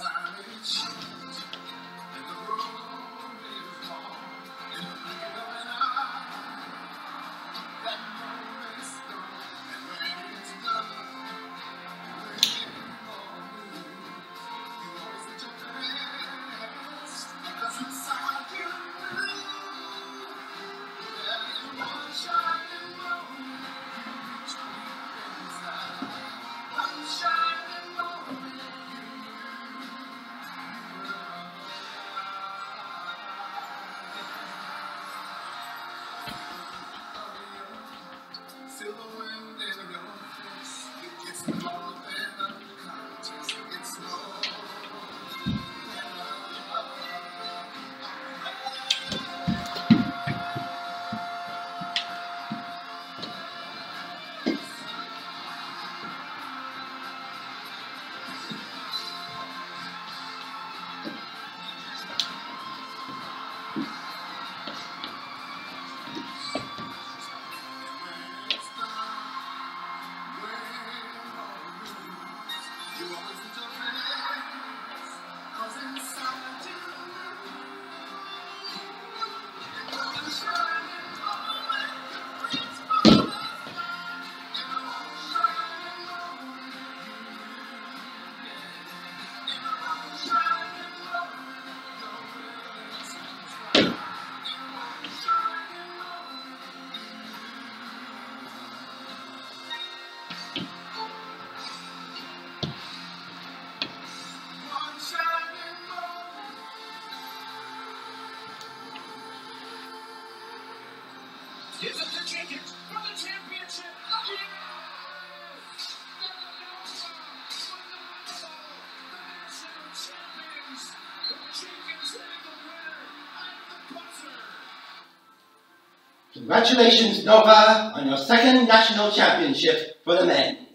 Is You always for the championship? Congratulations, Nova, on your second national championship for the men.